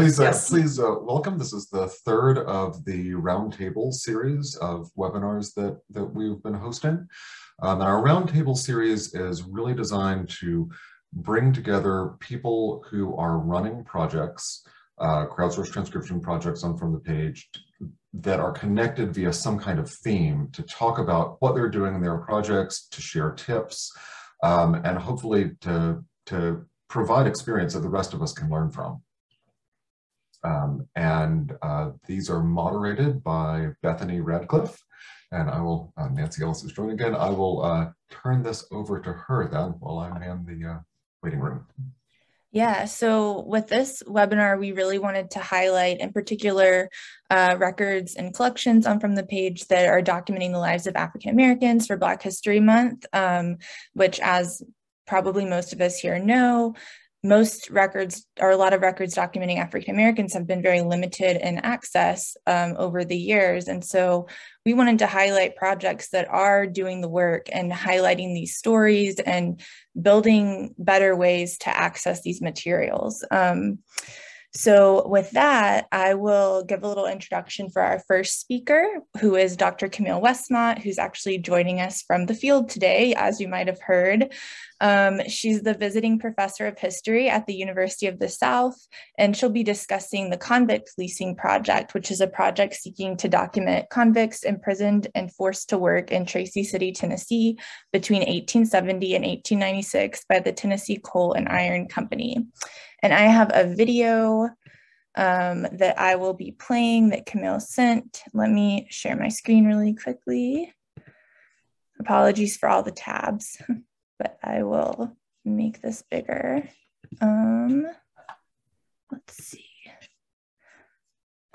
please, uh, yes. please uh, welcome. This is the third of the roundtable series of webinars that, that we've been hosting. Um, and our roundtable series is really designed to bring together people who are running projects, uh, crowdsourced transcription projects on From the Page that are connected via some kind of theme to talk about what they're doing in their projects, to share tips, um, and hopefully to, to provide experience that the rest of us can learn from. Um, and uh, these are moderated by Bethany Radcliffe. And I will, uh, Nancy Ellis is joining again. I will uh, turn this over to her then while I'm in the uh, waiting room. Yeah, so with this webinar, we really wanted to highlight in particular uh, records and collections on From the Page that are documenting the lives of African Americans for Black History Month, um, which as probably most of us here know, most records or a lot of records documenting African Americans have been very limited in access um, over the years. And so we wanted to highlight projects that are doing the work and highlighting these stories and building better ways to access these materials. Um, so with that, I will give a little introduction for our first speaker, who is Dr. Camille Westmont, who's actually joining us from the field today, as you might have heard. Um, she's the visiting professor of history at the University of the South, and she'll be discussing the Convict Leasing Project, which is a project seeking to document convicts imprisoned and forced to work in Tracy City, Tennessee between 1870 and 1896 by the Tennessee Coal and Iron Company. And I have a video um, that I will be playing that Camille sent. Let me share my screen really quickly. Apologies for all the tabs, but I will make this bigger. Um, let's see.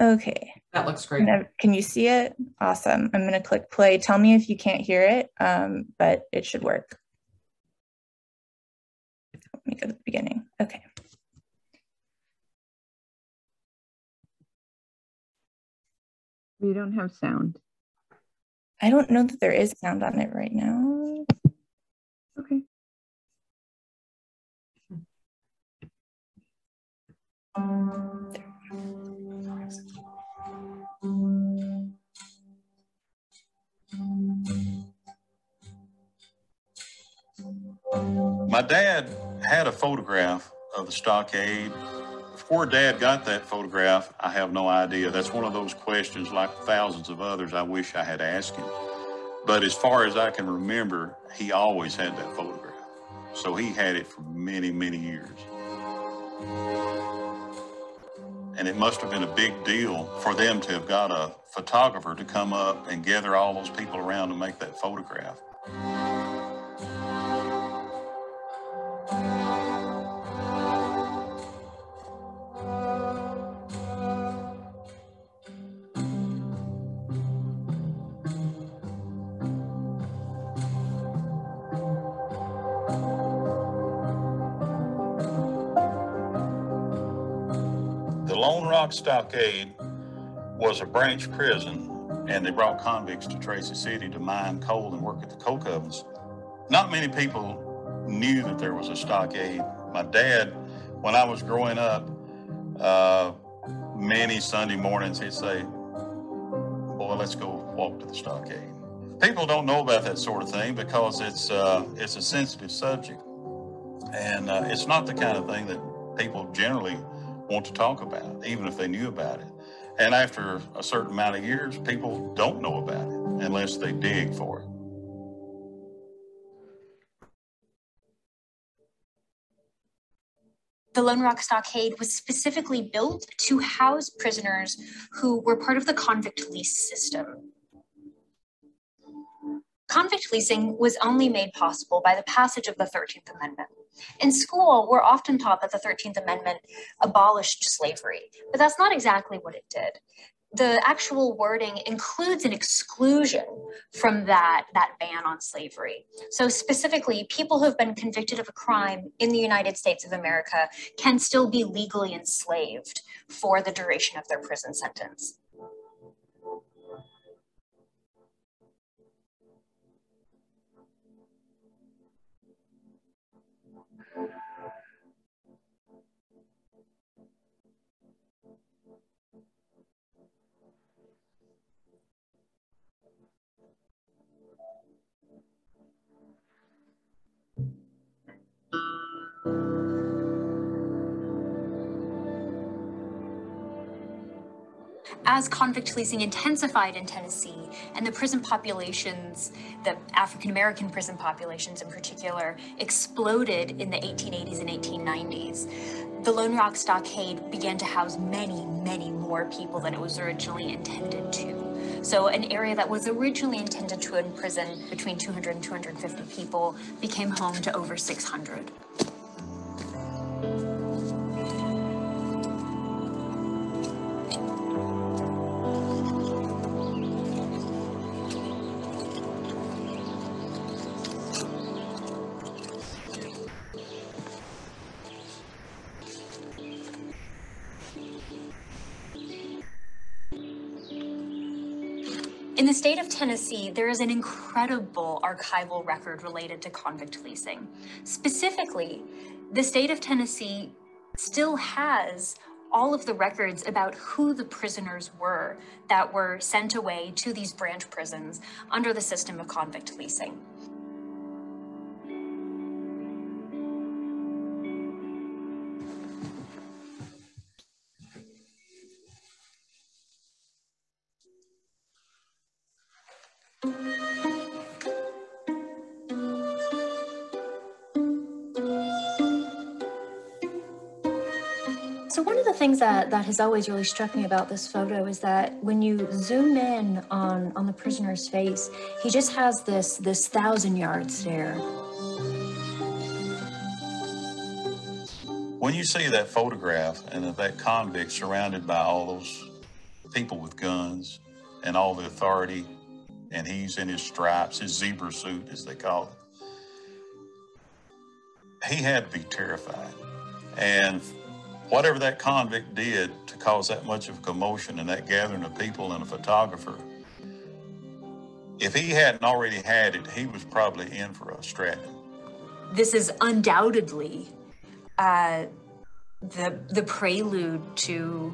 Okay. That looks great. can you see it? Awesome. I'm going to click play. Tell me if you can't hear it, um, but it should work. Let me go to the beginning. Okay. We don't have sound. I don't know that there is sound on it right now. Okay. My dad had a photograph of the stockade Before dad got that photograph, I have no idea. That's one of those questions, like thousands of others, I wish I had asked him. But as far as I can remember, he always had that photograph. So he had it for many, many years. And it must have been a big deal for them to have got a photographer to come up and gather all those people around to make that photograph. Stockade was a branch prison, and they brought convicts to Tracy City to mine coal and work at the coke ovens. Not many people knew that there was a stockade. My dad, when I was growing up, uh, many Sunday mornings he'd say, "Boy, let's go walk to the stockade." People don't know about that sort of thing because it's uh, it's a sensitive subject, and uh, it's not the kind of thing that people generally want to talk about, even if they knew about it. And after a certain amount of years, people don't know about it unless they dig for it. The Lone Rock Stockade was specifically built to house prisoners who were part of the convict lease system. Convict leasing was only made possible by the passage of the 13th Amendment. In school, we're often taught that the 13th Amendment abolished slavery, but that's not exactly what it did. The actual wording includes an exclusion from that, that ban on slavery. So specifically, people who have been convicted of a crime in the United States of America can still be legally enslaved for the duration of their prison sentence. As convict leasing intensified in Tennessee and the prison populations, the African American prison populations in particular, exploded in the 1880s and 1890s, the Lone Rock Stockade began to house many, many more people than it was originally intended to. So, an area that was originally intended to imprison between 200 and 250 people became home to over 600. Tennessee, there is an incredible archival record related to convict leasing. Specifically, the state of Tennessee still has all of the records about who the prisoners were that were sent away to these branch prisons under the system of convict leasing. That, that has always really struck me about this photo is that when you zoom in on, on the prisoner's face, he just has this, this thousand yard stare. When you see that photograph and that convict surrounded by all those people with guns and all the authority, and he's in his stripes, his zebra suit, as they call it, he had to be terrified. And whatever that convict did to cause that much of a commotion and that gathering of people and a photographer, if he hadn't already had it, he was probably in for a strapping. This is undoubtedly uh, the the prelude to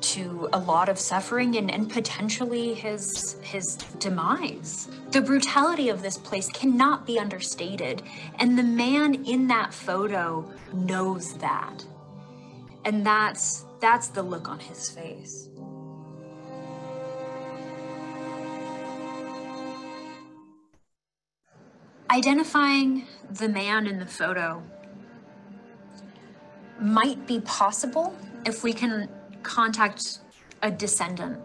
to a lot of suffering and, and potentially his his demise. The brutality of this place cannot be understated, and the man in that photo knows that. And that's that's the look on his face. Identifying the man in the photo might be possible if we can contact a descendant.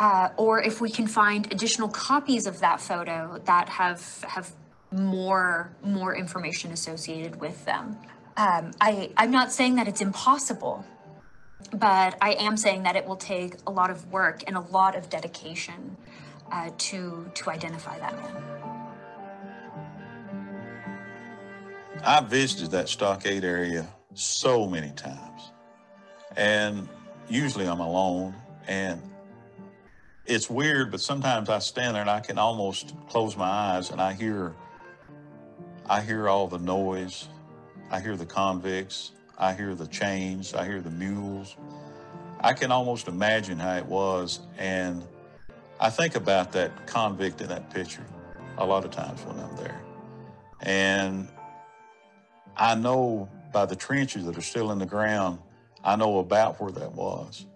Uh, or if we can find additional copies of that photo that have have more more information associated with them. Um, I, I'm not saying that it's impossible, but I am saying that it will take a lot of work and a lot of dedication uh, to to identify that man. I visited that stockade area so many times, and usually I'm alone. And it's weird, but sometimes I stand there and I can almost close my eyes and I hear, I hear all the noise I hear the convicts. I hear the chains. I hear the mules. I can almost imagine how it was. And I think about that convict in that picture a lot of times when I'm there. And I know by the trenches that are still in the ground, I know about where that was.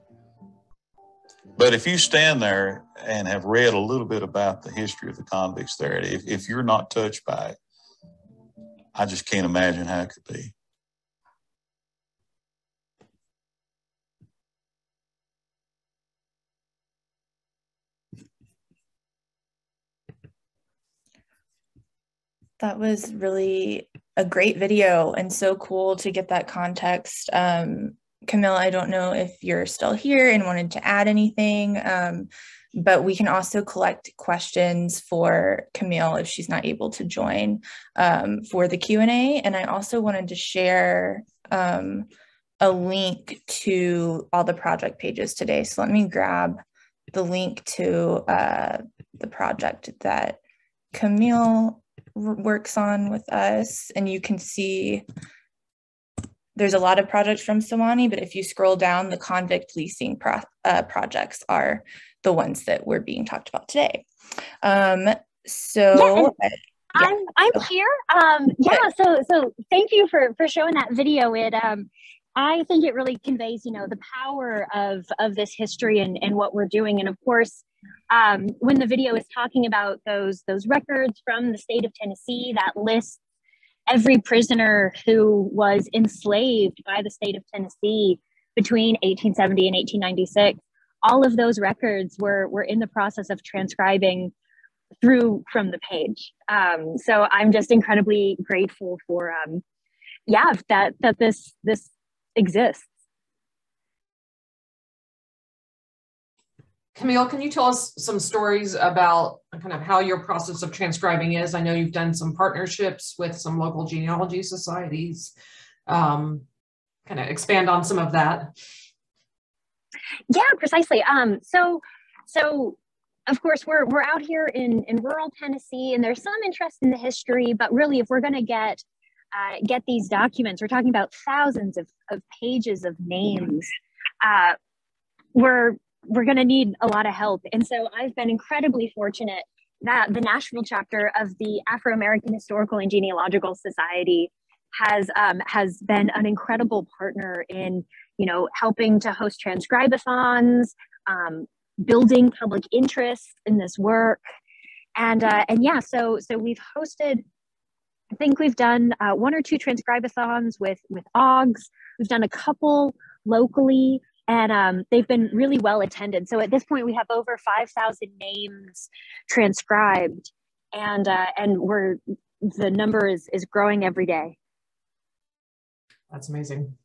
But if you stand there and have read a little bit about the history of the convicts there, if, if you're not touched by it, I just can't imagine how it could be. That was really a great video and so cool to get that context. Um, Camille, I don't know if you're still here and wanted to add anything. Um, but we can also collect questions for Camille if she's not able to join um, for the Q&A. And I also wanted to share um, a link to all the project pages today. So let me grab the link to uh, the project that Camille works on with us. And you can see there's a lot of projects from Sewanee, but if you scroll down, the convict leasing pro uh, projects are the ones that we're being talked about today. Um, so yeah, I'm I'm here. Um, yeah, so so thank you for for showing that video. It um I think it really conveys, you know, the power of of this history and, and what we're doing. And of course, um, when the video is talking about those those records from the state of Tennessee that lists every prisoner who was enslaved by the state of Tennessee between 1870 and 1896, all of those records were were in the process of transcribing through from the page. Um, so I'm just incredibly grateful for um, yeah that that this this exists. Camille, can you tell us some stories about kind of how your process of transcribing is? I know you've done some partnerships with some local genealogy societies. Um, kind of expand on some of that. Yeah, precisely. Um, so, so of course we're we're out here in in rural Tennessee, and there's some interest in the history, but really, if we're going to get uh, get these documents. We're talking about thousands of, of pages of names. Uh, we're we're going to need a lot of help, and so I've been incredibly fortunate that the Nashville chapter of the Afro American Historical and Genealogical Society has um, has been an incredible partner in you know helping to host transcribathons, um, building public interest in this work, and uh, and yeah, so so we've hosted I think we've done uh, one or two transcribathons with with OGS. We've done a couple locally, and um, they've been really well attended. So at this point, we have over five thousand names transcribed, and uh, and we're the number is is growing every day. That's amazing.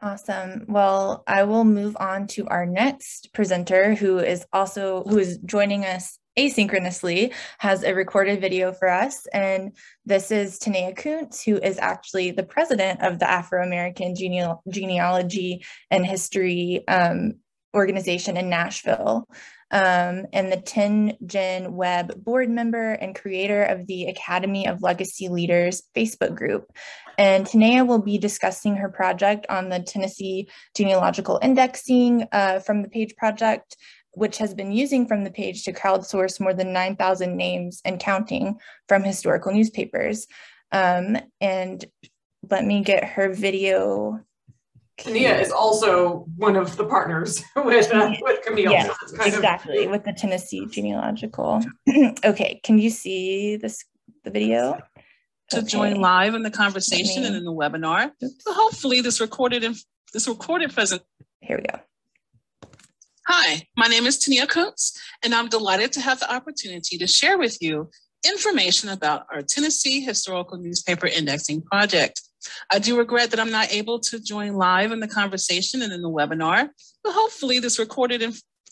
Awesome. Well, I will move on to our next presenter who is also who is joining us asynchronously has a recorded video for us. And this is Taneya Koonce, who is actually the president of the Afro American Genealogy and History um, organization in Nashville. Um, and the TNGenWeb board member and creator of the Academy of Legacy Leaders Facebook group. And Taneya will be discussing her project on the Tennessee genealogical indexing uh, from the PAGE project, which has been using from the page to crowdsource more than 9,000 names and counting from historical newspapers. Um, and let me get her video. Taneya is also one of the partners with, uh, with Camille. Yes, so exactly, of... with the Tennessee Genealogical. okay, can you see this the video? To okay. join live in the conversation and in the webinar. So hopefully this recorded in this recorded present. Here we go. Hi, my name is Taneya Koonce, and I'm delighted to have the opportunity to share with you information about our Tennessee Historical Newspaper Indexing Project. I do regret that I'm not able to join live in the conversation and in the webinar, but hopefully this recorded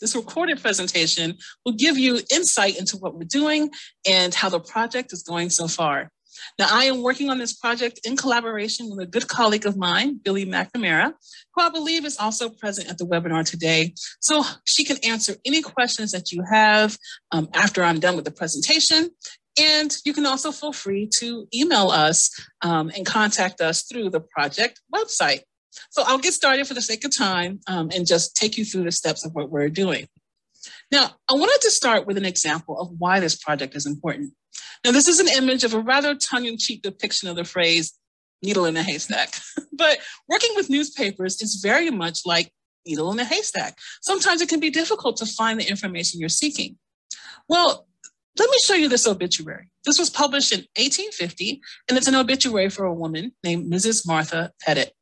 this recorded presentation will give you insight into what we're doing and how the project is going so far. Now, I am working on this project in collaboration with a good colleague of mine, Billy McNamara, who I believe is also present at the webinar today. So she can answer any questions that you have um, after I'm done with the presentation. And you can also feel free to email us um, and contact us through the project website. So I'll get started for the sake of time um, and just take you through the steps of what we're doing. Now, I wanted to start with an example of why this project is important. Now, this is an image of a rather tongue in cheek depiction of the phrase needle in a haystack. but working with newspapers is very much like needle in a haystack. Sometimes it can be difficult to find the information you're seeking. Well, let me show you this obituary. This was published in 1850, and it's an obituary for a woman named Mrs. Martha Pettit.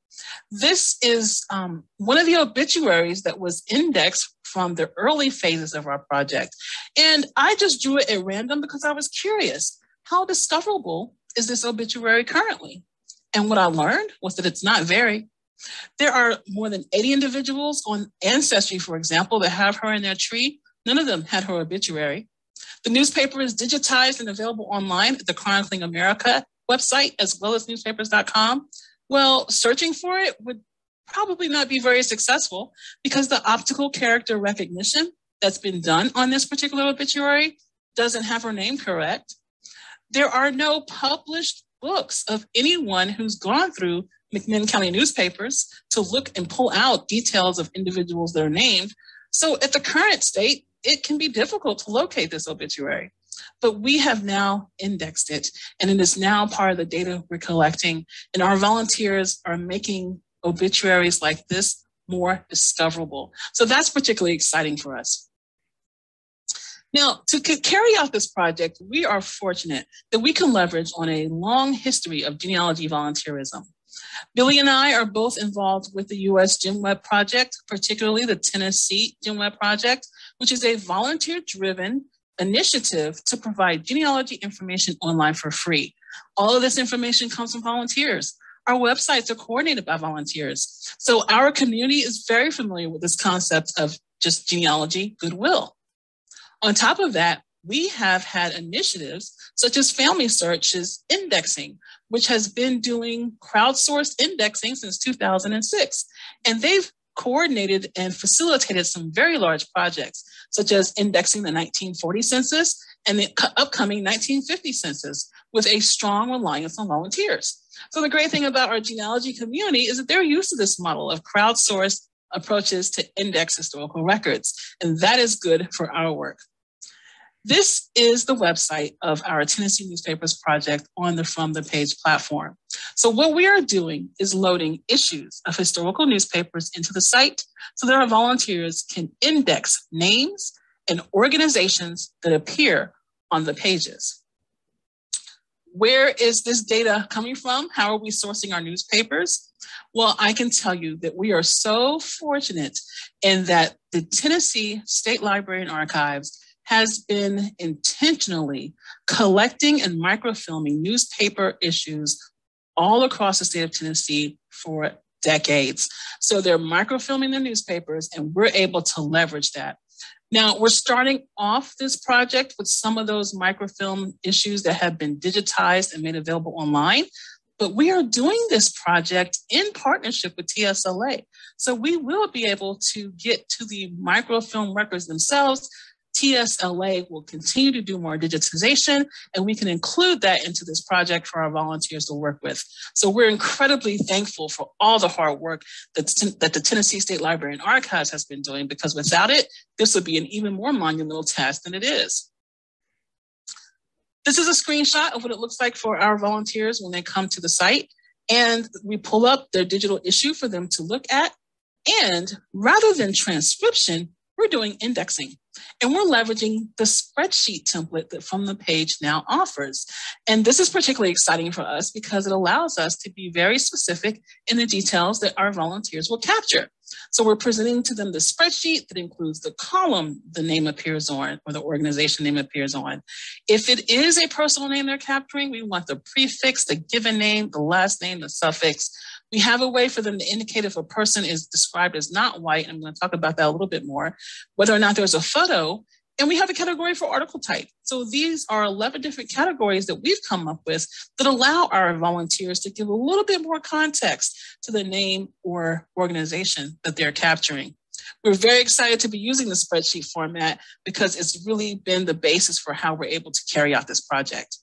This is um, one of the obituaries that was indexed from the early phases of our project. And I just drew it at random because I was curious how discoverable is this obituary currently? And what I learned was that it's not very. There are more than 80 individuals on Ancestry, for example, that have her in their tree. None of them had her obituary. The newspaper is digitized and available online at the Chronicling America website as well as newspapers.com. Well, searching for it would probably not be very successful because the optical character recognition that's been done on this particular obituary doesn't have her name correct. There are no published books of anyone who's gone through McMinn County newspapers to look and pull out details of individuals that are named. So at the current state, it can be difficult to locate this obituary. but we have now indexed it and it is now part of the data we're collecting. And our volunteers are making obituaries like this more discoverable. So that's particularly exciting for us. Now, to carry out this project, we are fortunate that we can leverage on a long history of genealogy volunteerism. Billy and I are both involved with the US GenWeb project, particularly the Tennessee GenWeb project, which is a volunteer driven initiative to provide genealogy information online for free. All of this information comes from volunteers. Our websites are coordinated by volunteers. So our community is very familiar with this concept of just genealogy goodwill. On top of that, we have had initiatives such as Family FamilySearch's indexing, which has been doing crowdsourced indexing since 2006. And they've coordinated and facilitated some very large projects, such as indexing the 1940 census and the upcoming 1950 census with a strong reliance on volunteers. So the great thing about our genealogy community is that they're used to this model of crowdsourced approaches to index historical records, and that is good for our work. This is the website of our Tennessee Newspapers Project on the From the Page platform. So what we are doing is loading issues of historical newspapers into the site so that our volunteers can index names and organizations that appear on the pages. Where is this data coming from? How are we sourcing our newspapers? Well, I can tell you that we are so fortunate in that the Tennessee State Library and Archives has been intentionally collecting and microfilming newspaper issues all across the state of Tennessee for decades. So they're microfilming their newspapers, and we're able to leverage that. Now, we're starting off this project with some of those microfilm issues that have been digitized and made available online. But we are doing this project in partnership with TSLA. So we will be able to get to the microfilm records themselves TSLA will continue to do more digitization, and we can include that into this project for our volunteers to work with. So we're incredibly thankful for all the hard work that, that the Tennessee State Library and Archives has been doing, because without it, this would be an even more monumental task than it is. This is a screenshot of what it looks like for our volunteers when they come to the site. And we pull up their digital issue for them to look at. And rather than transcription, we're doing indexing. And we're leveraging the spreadsheet template that From the Page now offers. And this is particularly exciting for us because it allows us to be very specific in the details that our volunteers will capture. So we're presenting to them the spreadsheet that includes the column the name appears on or the organization name appears on. If it is a personal name they're capturing, we want the prefix, the given name, the last name, the suffix. We have a way for them to indicate if a person is described as not white. I'm going to talk about that a little bit more, whether or not there's a photo and we have a category for article type. So these are 11 different categories that we've come up with that allow our volunteers to give a little bit more context to the name or organization that they're capturing. We're very excited to be using the spreadsheet format because it's really been the basis for how we're able to carry out this project.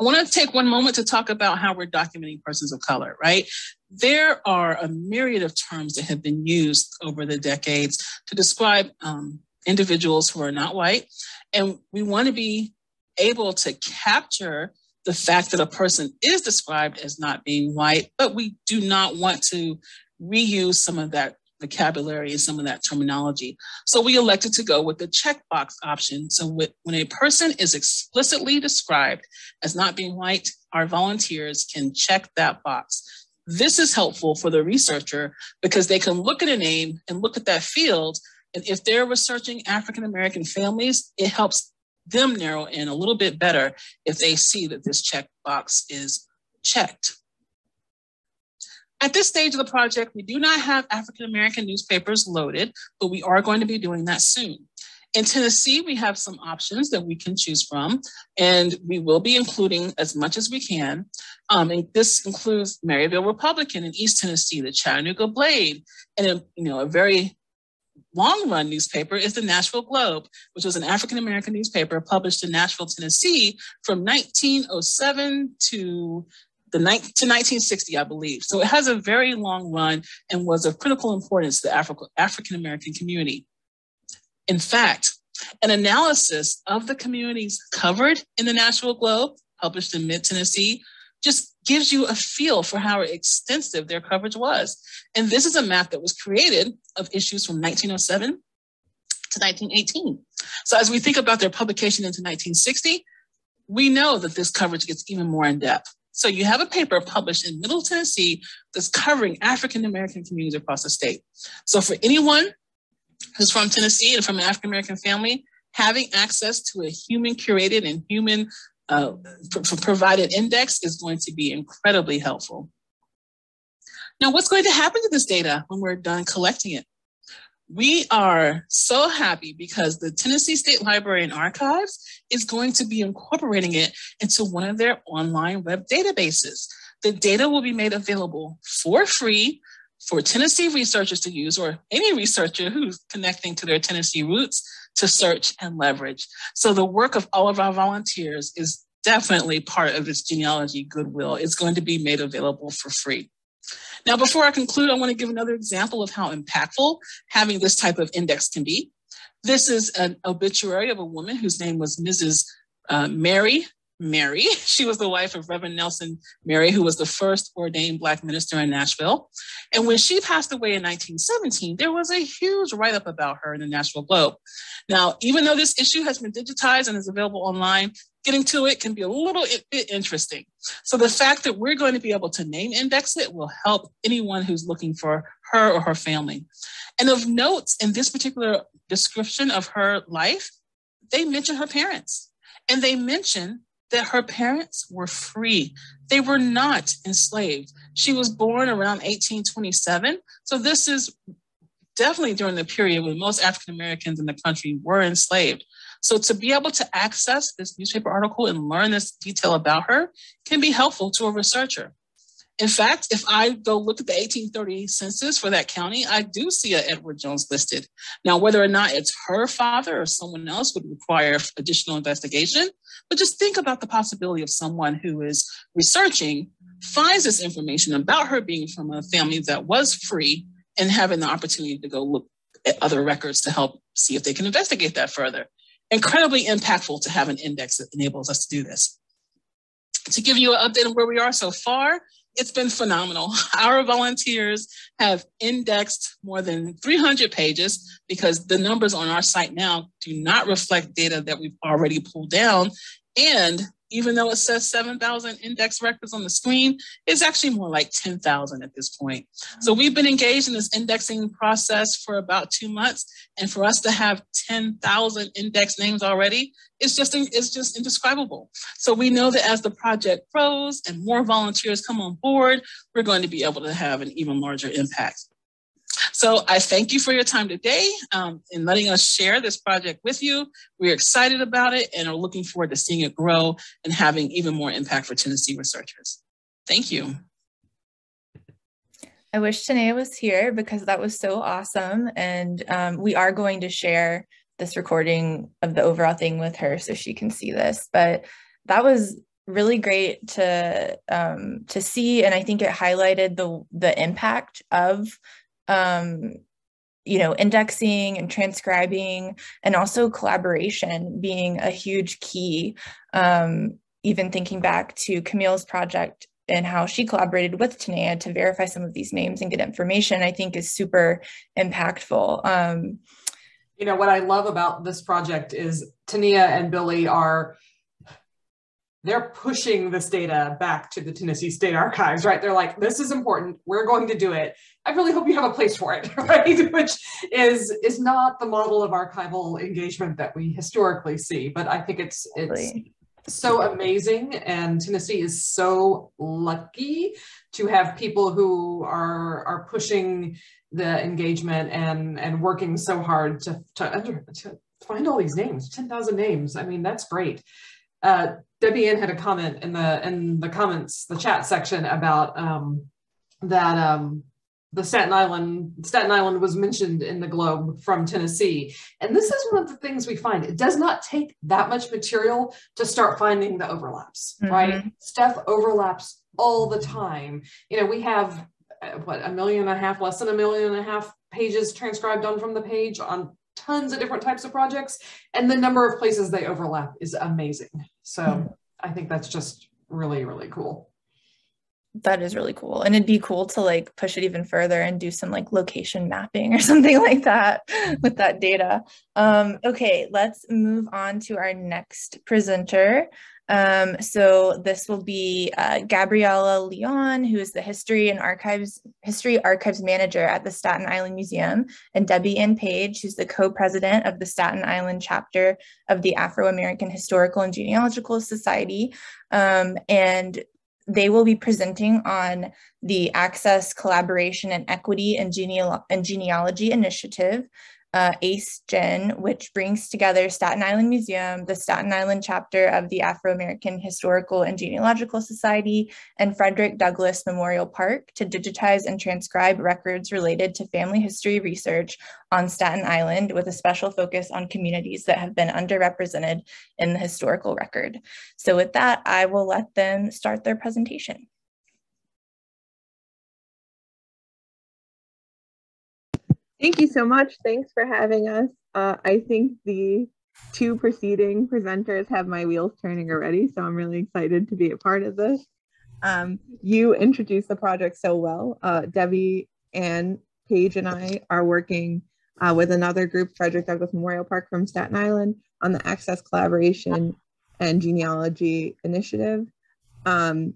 I want to take one moment to talk about how we're documenting persons of color, right? There are a myriad of terms that have been used over the decades to describe um, individuals who are not white. And we want to be able to capture the fact that a person is described as not being white, but we do not want to reuse some of that vocabulary and some of that terminology. So we elected to go with the checkbox option. So when a person is explicitly described as not being white, our volunteers can check that box. This is helpful for the researcher because they can look at a name and look at that field and if they're researching African American families, it helps them narrow in a little bit better if they see that this checkbox is checked. At this stage of the project, we do not have African American newspapers loaded, but we are going to be doing that soon. In Tennessee, we have some options that we can choose from, and we will be including as much as we can. Um, and this includes Maryville Republican in East Tennessee, the Chattanooga Blade, and a, you know a very long run newspaper is the Nashville Globe, which was an African American newspaper published in Nashville, Tennessee from 1907 to the to 1960, I believe. So it has a very long run and was of critical importance to the Afri- African American community. In fact, An analysis of the communities covered in the Nashville Globe, published in mid Tennessee, just gives you a feel for how extensive their coverage was. And this is a map that was created of issues from 1907 to 1918. So as we think about their publication into 1960, we know that this coverage gets even more in depth. So you have a paper published in Middle Tennessee that's covering African American communities across the state. So for anyone who's from Tennessee and from an African American family, having access to a human curated and human uh, provided index is going to be incredibly helpful. Now, what's going to happen to this data when we're done collecting it? We are so happy because the Tennessee State Library and Archives is going to be incorporating it into one of their online web databases. The data will be made available for free for Tennessee researchers to use, or any researcher who's connecting to their Tennessee roots to search and leverage. So the work of all of our volunteers is definitely part of this genealogy goodwill. It's going to be made available for free. Now, before I conclude, I want to give another example of how impactful having this type of index can be. This is an obituary of a woman whose name was Mrs. Uh, Mary Mary. She was the wife of Reverend Nelson Merry, who was the first ordained Black minister in Nashville. And when she passed away in 1917, there was a huge write up about her in the Nashville Globe. Now, even though this issue has been digitized and is available online, getting to it can be a little bit interesting. So the fact that we're going to be able to name index it will help anyone who's looking for her or her family. And of note in this particular description of her life, they mention her parents. And they mention that her parents were free. They were not enslaved. She was born around 1827. So this is definitely during the period when most African Americans in the country were enslaved. So to be able to access this newspaper article and learn this detail about her can be helpful to a researcher. In fact, if I go look at the 1830 census for that county, I do see a Edward Jones listed. Now, whether or not it's her father or someone else would require additional investigation, but just think about the possibility of someone who is researching finds this information about her being from a family that was free and having the opportunity to go look at other records to help see if they can investigate that further. Incredibly impactful to have an index that enables us to do this. To give you an update on where we are so far, it's been phenomenal. Our volunteers have indexed more than 300 pages because the numbers on our site now do not reflect data that we've already pulled down. And even though it says 7,000 index records on the screen, it's actually more like 10,000 at this point. So we've been engaged in this indexing process for about two months. And for us to have 10,000 index names already, it's just, it's just indescribable. So we know that as the project grows and more volunteers come on board, we're going to be able to have an even larger impact. So I thank you for your time today um, in letting us share this project with you. We're excited about it and are looking forward to seeing it grow and having even more impact for Tennessee researchers. Thank you. I wish Taneya was here because that was so awesome. And um, we are going to share this recording of the overall thing with her so she can see this. But that was really great to um, to see, and I think it highlighted the the impact of um, you know, indexing and transcribing, and also collaboration being a huge key. Um, even thinking back to Camille's project and how she collaborated with Taneya to verify some of these names and get information, I think is super impactful. Um, you know, what I love about this project is Taneya and Billy are they're pushing this data back to the Tennessee State Archives, right? They're like, this is important. We're going to do it. I really hope you have a place for it, right? Which is is not the model of archival engagement that we historically see, but I think it's it's so amazing and Tennessee is so lucky to have people who are are pushing the engagement and and working so hard to to, to find all these names 10,000 names I mean that's great uh, Debbie Ann had a comment in the in the comments, the chat section about um, that um, the Staten Island Staten Island was mentioned in the Globe from Tennessee, and this is one of the things we find. It does not take that much material to start finding the overlaps, mm-hmm. right? Stuff overlaps all the time. You know, we have uh, what a million and a half, less than a million and a half pages transcribed on from the page on tons of different types of projects, and the number of places they overlap is amazing. So mm-hmm. I think that's just really, really cool. That is really cool. And it'd be cool to like push it even further and do some like location mapping or something like that with that data. Um, okay, let's move on to our next presenter. Um, so this will be uh, Gabriella Leone, who is the History and Archives History Archives Manager at the Staten Island Museum, and Debbie Ann Page, who's the co-president of the Staten Island chapter of the Afro-American Historical and Genealogical Society. Um, and they will be presenting on the Access, Collaboration, and Equity and, Geneal- and Genealogy Initiative, uh, ACE Gen, which brings together Staten Island Museum, the Staten Island chapter of the Afro American Historical and Genealogical Society, and Frederick Douglass Memorial Park to digitize and transcribe records related to family history research on Staten Island with a special focus on communities that have been underrepresented in the historical record. So, with that, I will let them start their presentation. Thank you so much. Thanks for having us. Uh, I think the two preceding presenters have my wheels turning already, so I'm really excited to be a part of this. Um, you introduced the project so well. Uh, Debbie Ann Page and I are working uh, with another group, Frederick Douglass Memorial Park from Staten Island, on the Access Collaboration and Genealogy Initiative. Um,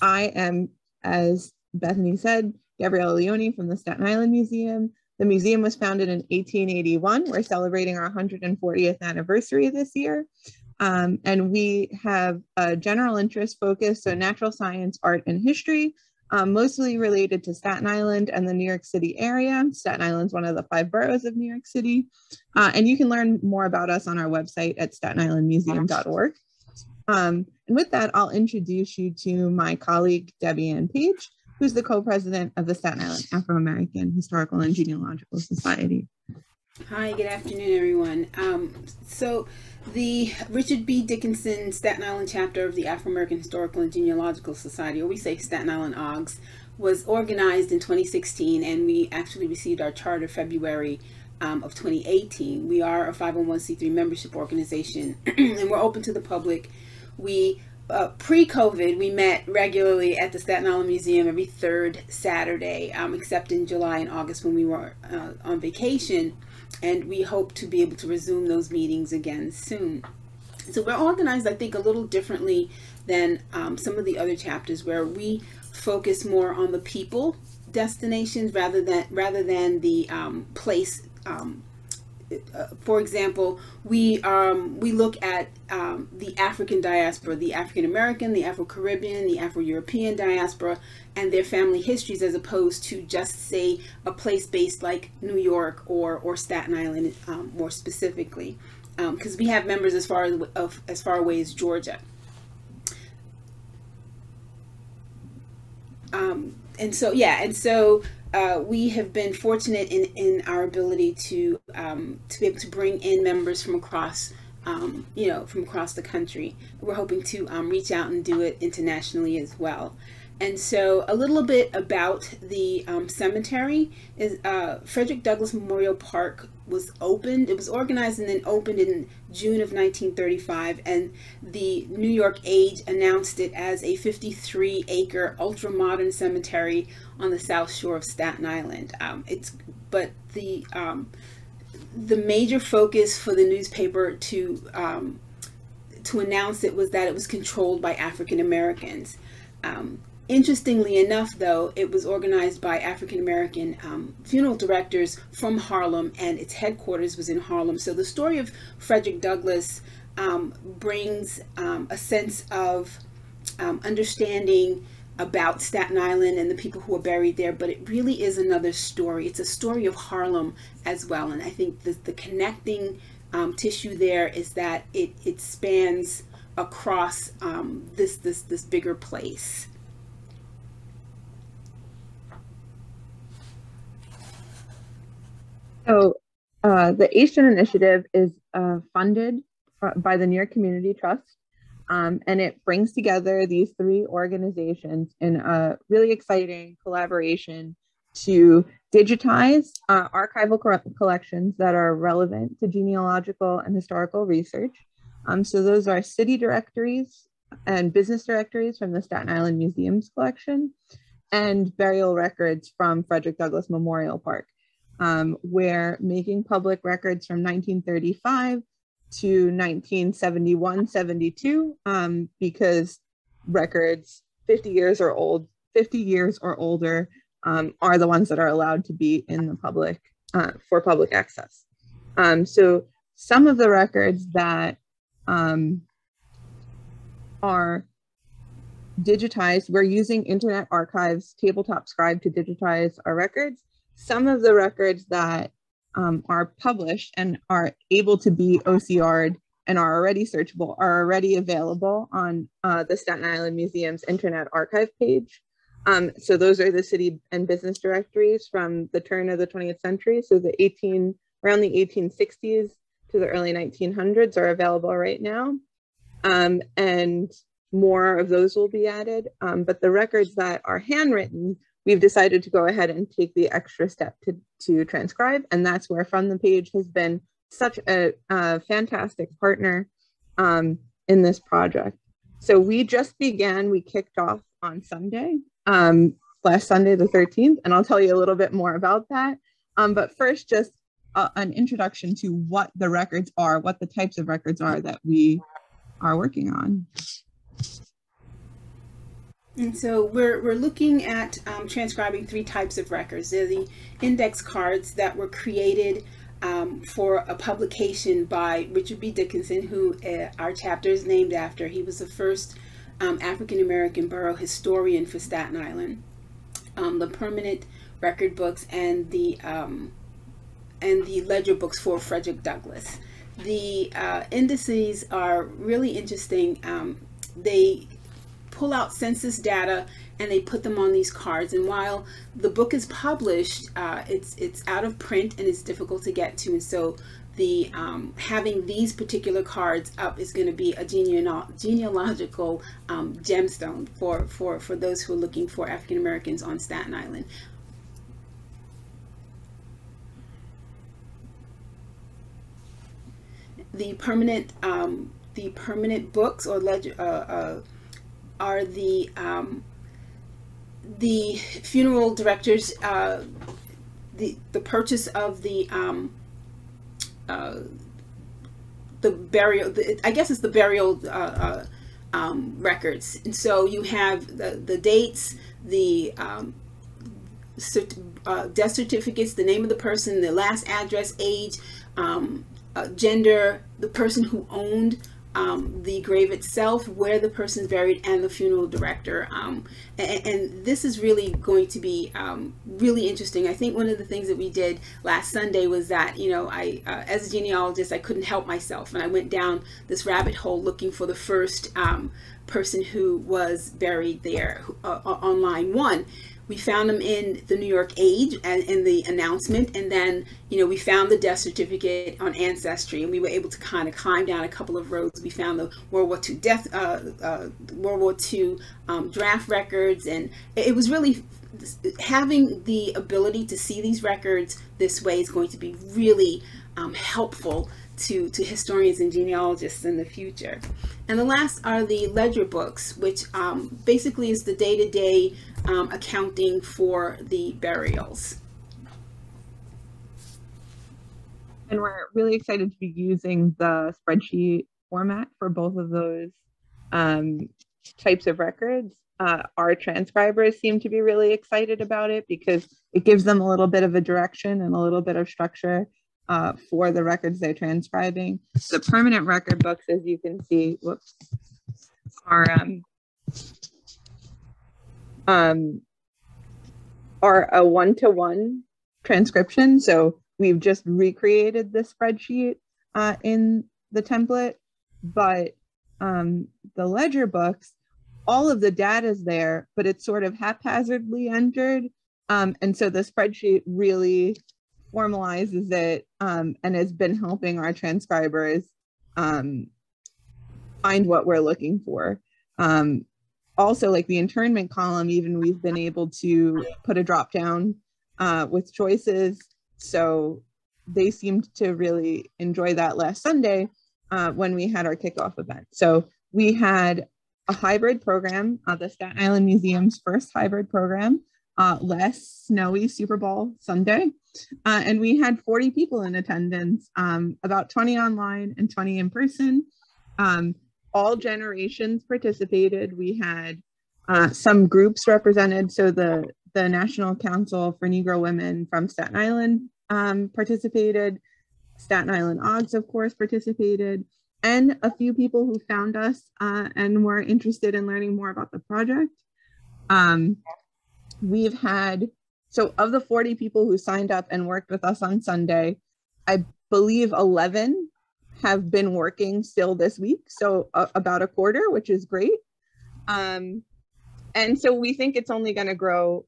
I am, as Bethany said, Gabriella Leone from the Staten Island Museum. The museum was founded in 1881. We're celebrating our 140th anniversary this year. Um, and we have a general interest focus, so natural science, art, and history, um, mostly related to Staten Island and the New York City area. Staten Island is one of the five boroughs of New York City. Uh, and you can learn more about us on our website at statenislandmuseum.org. Um, and with that, I'll introduce you to my colleague, Debbie Ann Page who's the co-president of the Staten Island Afro-American Historical and Genealogical Society. Hi, good afternoon, everyone. Um, so, the Richard B. Dickinson Staten Island chapter of the Afro-American Historical and Genealogical Society, or we say Staten Island OGS, was organized in 2016, and we actually received our charter February um, of 2018. We are a 501c3 membership organization, and we're open to the public. We uh, pre-COVID, we met regularly at the Staten Island Museum every third Saturday, um, except in July and August when we were uh, on vacation. And we hope to be able to resume those meetings again soon. So we're organized, I think, a little differently than um, some of the other chapters where we focus more on the people destinations rather than rather than the um, place um, for example, we um, we look at um, the African diaspora, the African American, the Afro Caribbean, the Afro European diaspora, and their family histories, as opposed to just say a place based like New York or or Staten Island, um, more specifically, because um, we have members as far as of, as far away as Georgia. Um, and so yeah, and so uh, we have been fortunate in, in our ability to um, to be able to bring in members from across um, you know from across the country. We're hoping to um, reach out and do it internationally as well. And so, a little bit about the um, cemetery is uh, Frederick Douglass Memorial Park was opened. It was organized and then opened in June of 1935, and the New York Age announced it as a 53 acre ultra modern cemetery on the south shore of Staten Island. Um, it's but the um, the major focus for the newspaper to um, to announce it was that it was controlled by African Americans. Um, Interestingly enough, though, it was organized by African American um, funeral directors from Harlem, and its headquarters was in Harlem. So the story of Frederick Douglass um, brings um, a sense of um, understanding about Staten Island and the people who are buried there, but it really is another story. It's a story of Harlem as well, and I think the, the connecting um, tissue there is that it, it spans across um, this this this bigger place. So uh, the Gen Initiative is uh, funded by the New York Community Trust, um, and it brings together these three organizations in a really exciting collaboration to digitize uh, archival collections that are relevant to genealogical and historical research. Um, so those are city directories and business directories from the Staten Island Museum's collection and burial records from Frederick Douglass Memorial Park. Um, we're making public records from 1935 to 1971, 72, um, because records 50 years or old, 50 years or older um, are the ones that are allowed to be in the public uh, for public access. Um, so some of the records that um, are digitized, we're using Internet Archive's Tabletop Scribe to digitize our records. Some of the records that um, are published and are able to be OCR'd and are already searchable are already available on uh, the Staten Island Museum's Internet Archive page. Um, so those are the city and business directories from the turn of the 20th century. So the 18, around the 1860s to the early 1900s are available right now. Um, and more of those will be added. Um, but the records that are handwritten, we've decided to go ahead and take the extra step to, to transcribe. And that's where From the Page has been such a, a fantastic partner um, in this project. So we just began, we kicked off on Sunday, um, last Sunday the 13th, and I'll tell you a little bit more about that. Um, but first, just uh, an introduction to what the records are, what the types of records are that we are working on. And so we're, we're looking at um, transcribing three types of records. They're the index cards that were created um, for a publication by Richard B. Dickenson, who uh, our chapter is named after. He was the first um, African American borough historian for Staten Island. Um, the permanent record books and the um, and the ledger books for Frederick Douglass. The uh, indices are really interesting. Um, they pull out census data and they put them on these cards. And while the book is published, uh, it's it's out of print and it's difficult to get to. And so the um, having these particular cards up is going to be a genealogical um, gemstone for, for, for those who are looking for African Americans on Staten Island. The permanent um, the permanent books or ledger uh, uh, are the um, the funeral directors uh, the the purchase of the um, uh, the burial the, I guess it's the burial uh, uh um, records. And so you have the, the dates the um, cert, uh, death certificates the name of the person the last address age um, uh, gender the person who owned um, the grave itself, where the person is buried, and the funeral director. Um, and, and, this is really going to be um, really interesting. I think one of the things that we did last Sunday was that, you know, I, uh, as a genealogist, I couldn't help myself. And I went down this rabbit hole looking for the first um, person who was buried there uh, on line one we found them in the New York Age and in the announcement, and then you know we found the death certificate on Ancestry, and we were able to kind of climb down a couple of roads. We found the World War II death, uh, uh, World War II um, draft records, and it was really having the ability to see these records this way is going to be really um, helpful to, to historians and genealogists in the future. And the last are the ledger books, which um, basically is the day-to-day -day, um, accounting for the burials. And we're really excited to be using the spreadsheet format for both of those um, types of records. Uh, our transcribers seem to be really excited about it because it gives them a little bit of a direction and a little bit of structure uh, for the records they're transcribing. The permanent record books, as you can see, whoops, are um, um, are a one-to-one transcription. So we've just recreated the spreadsheet uh, in the template, but um, the ledger books, all of the data is there, but it's sort of haphazardly entered. Um, and so the spreadsheet really formalizes it um, and has been helping our transcribers um, find what we're looking for. Um, also, like the internment column, even we've been able to put a drop down uh, with choices. So they seemed to really enjoy that last Sunday uh, when we had our kickoff event. So we had a hybrid program, uh, the Staten Island Museum's first hybrid program, uh, last snowy Super Bowl Sunday. Uh, and we had 40 people in attendance, um, about 20 online and 20 in person. Um, all generations participated. We had uh, some groups represented. So the, the National Council for Negro Women from Staten Island um, participated. Staten Island OGS, of course, participated, and a few people who found us uh, and were interested in learning more about the project. Um, we've had, so of the 40 people who signed up and worked with us on Sunday, I believe 11 have been working still this week. So uh, about a quarter, which is great. Um, and so we think it's only going to grow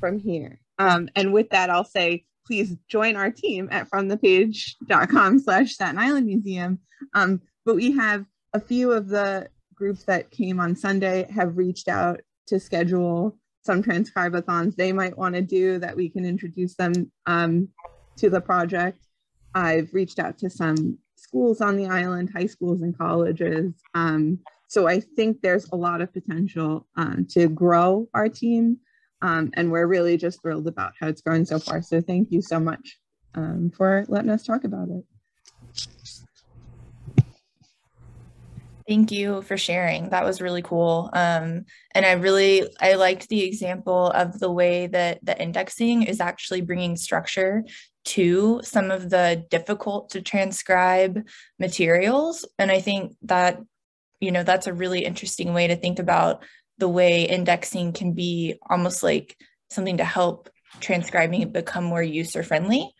from here. Um, and with that, I'll say, please join our team at fromthepage.com slash Staten Island Museum. Um, but we have a few of the groups that came on Sunday have reached out to schedule some transcribathons they might want to do that we can introduce them um, to the project. I've reached out to some schools on the island, high schools and colleges. Um, so I think there's a lot of potential um, to grow our team. Um, and we're really just thrilled about how it's going so far. So thank you so much um, for letting us talk about it. Thank you for sharing. That was really cool. Um, and I really, I liked the example of the way that the indexing is actually bringing structure to some of the difficult to transcribe materials. And I think that, you know, that's a really interesting way to think about the way indexing can be almost like something to help transcribing become more user friendly.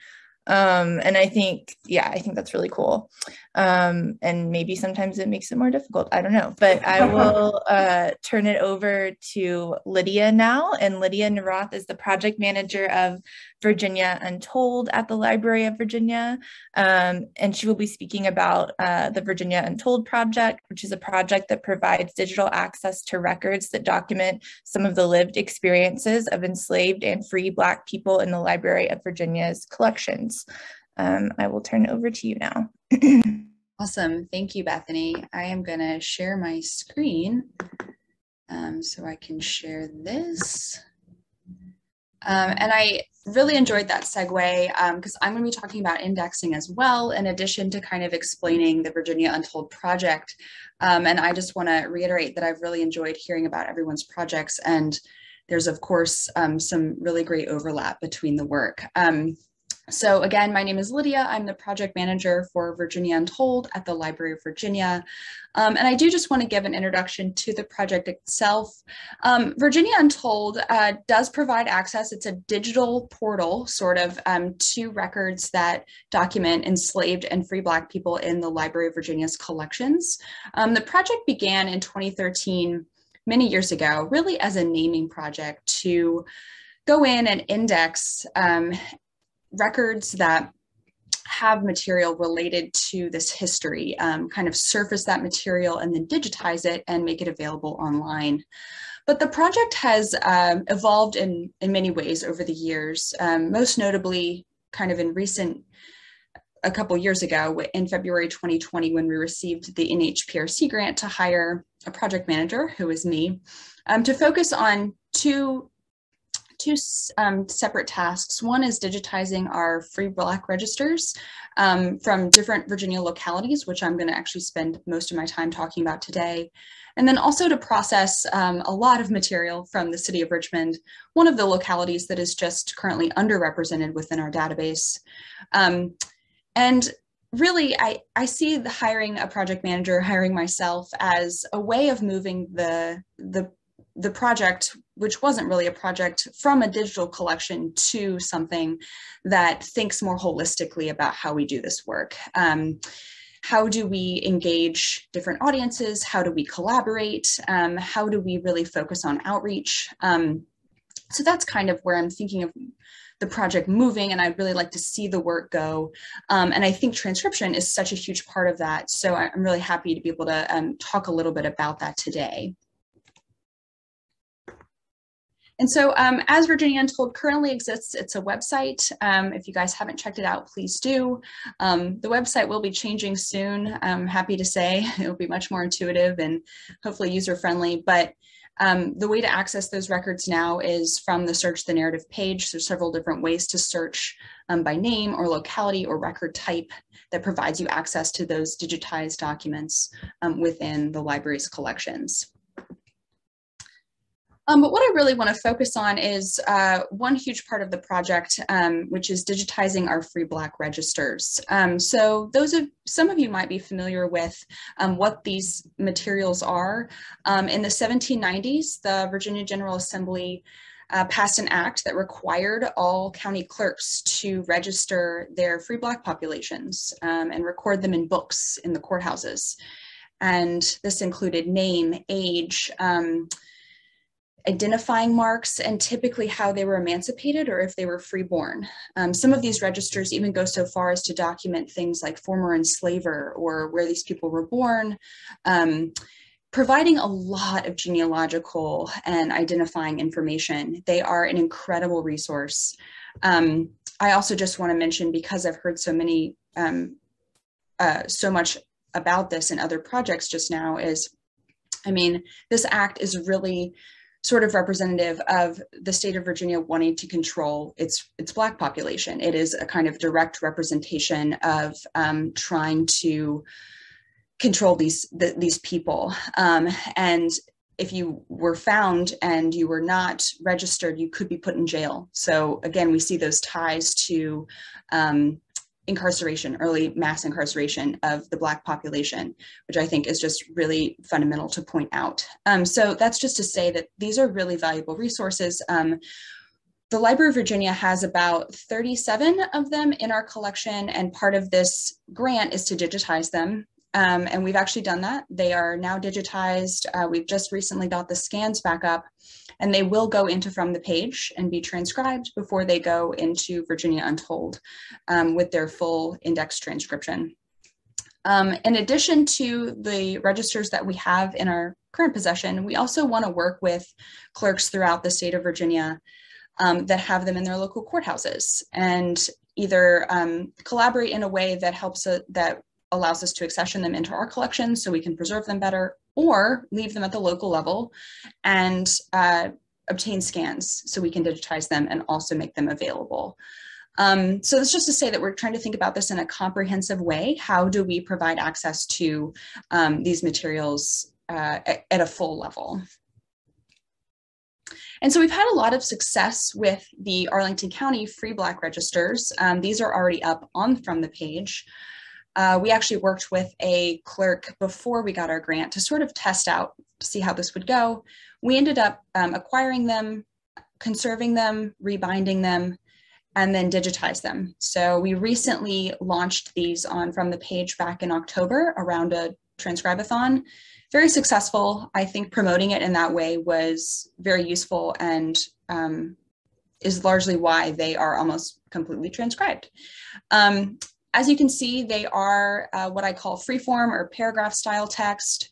Um, and I think, yeah, I think that's really cool. Um, and maybe sometimes it makes it more difficult. I don't know, but I will uh, turn it over to Lydia now. And Lydia Neuroth is the project manager of Virginia Untold at the Library of Virginia. Um, and she will be speaking about uh, the Virginia Untold Project, which is a project that provides digital access to records that document some of the lived experiences of enslaved and free Black people in the Library of Virginia's collections. Um, I will turn it over to you now. awesome. Thank you, Bethany. I am going to share my screen um, so I can share this. Um, and I really enjoyed that segue because um, I'm going to be talking about indexing as well, in addition to kind of explaining the Virginia Untold project. Um, and I just want to reiterate that I've really enjoyed hearing about everyone's projects. And there's, of course, um, some really great overlap between the work. Um, so again, my name is Lydia. I'm the project manager for Virginia Untold at the Library of Virginia. Um, and I do just want to give an introduction to the project itself. Um, Virginia Untold uh, does provide access. It's a digital portal, sort of, um, to records that document enslaved and free Black people in the Library of Virginia's collections. Um, the project began in 2013, many years ago, really as a naming project to go in and index um, records that have material related to this history, um, kind of surface that material and then digitize it and make it available online. But the project has um, evolved in, in many ways over the years, um, most notably kind of in recent, a couple years ago in February 2020 when we received the NHPRC grant to hire a project manager, who is me, um, to focus on two two um, separate tasks. One is digitizing our free Black registers um, from different Virginia localities, which I'm going to actually spend most of my time talking about today. And then also to process um, a lot of material from the city of Richmond, one of the localities that is just currently underrepresented within our database. Um, and really, I, I see the hiring a project manager, hiring myself as a way of moving the, the the project, which wasn't really a project, from a digital collection to something that thinks more holistically about how we do this work. Um, how do we engage different audiences? How do we collaborate? Um, how do we really focus on outreach? Um, so that's kind of where I'm thinking of the project moving and I'd really like to see the work go. Um, and I think transcription is such a huge part of that. So I'm really happy to be able to um, talk a little bit about that today. And so um, as Virginia Untold currently exists, it's a website. Um, if you guys haven't checked it out, please do. Um, the website will be changing soon, I'm happy to say. It will be much more intuitive and hopefully user-friendly, but um, the way to access those records now is from the search the narrative page. There's several different ways to search um, by name or locality or record type that provides you access to those digitized documents um, within the library's collections. Um, but what I really want to focus on is uh, one huge part of the project, um, which is digitizing our free Black registers. Um, so those of some of you might be familiar with um, what these materials are. Um, in the 1790s, the Virginia General Assembly uh, passed an act that required all county clerks to register their free Black populations um, and record them in books in the courthouses. And this included name, age, identifying marks and typically how they were emancipated or if they were freeborn. Um, some of these registers even go so far as to document things like former enslaver or where these people were born, um, providing a lot of genealogical and identifying information. They are an incredible resource. Um, I also just want to mention because I've heard so many, um, uh, so much about this in other projects just now is, I mean, this act is really sort of representative of the state of Virginia wanting to control its its black population. It is a kind of direct representation of um, trying to control these the, these people. Um, and if you were found and you were not registered, you could be put in jail. So again, we see those ties to um, incarceration, early mass incarceration of the Black population, which I think is just really fundamental to point out. Um, so that's just to say that these are really valuable resources. Um, the Library of Virginia has about 37 of them in our collection, and part of this grant is to digitize them. Um, and we've actually done that. They are now digitized. Uh, we've just recently got the scans back up and they will go into From the Page and be transcribed before they go into Virginia Untold um, with their full index transcription. Um, in addition to the registers that we have in our current possession, we also want to work with clerks throughout the state of Virginia um, that have them in their local courthouses and either um, collaborate in a way that helps uh, that allows us to accession them into our collection so we can preserve them better or leave them at the local level and uh, obtain scans so we can digitize them and also make them available. Um, so that's just to say that we're trying to think about this in a comprehensive way. How do we provide access to um, these materials uh, at, a full level? And so we've had a lot of success with the Arlington County Free Black Registers. Um, these are already up on from the page uh, we actually worked with a clerk before we got our grant to sort of test out, to see how this would go. We ended up um, acquiring them, conserving them, rebinding them, and then digitize them. So we recently launched these on From the Page back in October around a transcribathon. Very successful. I think promoting it in that way was very useful and um, is largely why they are almost completely transcribed. Um, as you can see, they are uh, what I call freeform or paragraph style text.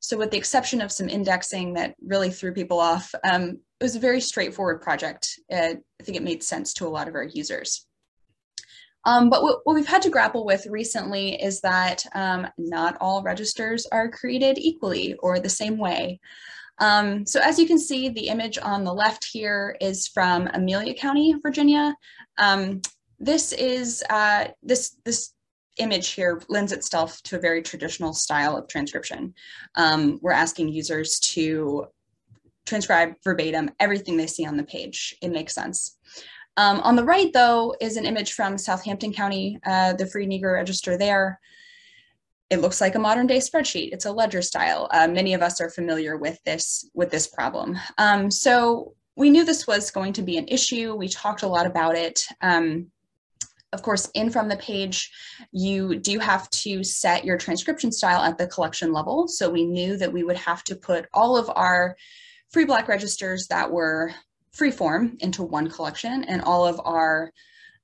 So with the exception of some indexing that really threw people off, um, it was a very straightforward project. I think it made sense to a lot of our users. Um, but what, what, we've had to grapple with recently is that um, not all registers are created equally or the same way. Um, so as you can see, the image on the left here is from Amelia County, Virginia. Um, this is, uh, this, this image here lends itself to a very traditional style of transcription. Um, we're asking users to transcribe verbatim everything they see on the page. It makes sense. Um, on the right, though, is an image from Southampton County, uh, the Free Negro Register there. It looks like a modern day spreadsheet. It's a ledger style. Uh, many of us are familiar with this, with this problem. Um, so we knew this was going to be an issue. We talked a lot about it. Um, of course, in from the page, you do have to set your transcription style at the collection level. So we knew that we would have to put all of our free black registers that were free form into one collection and all of our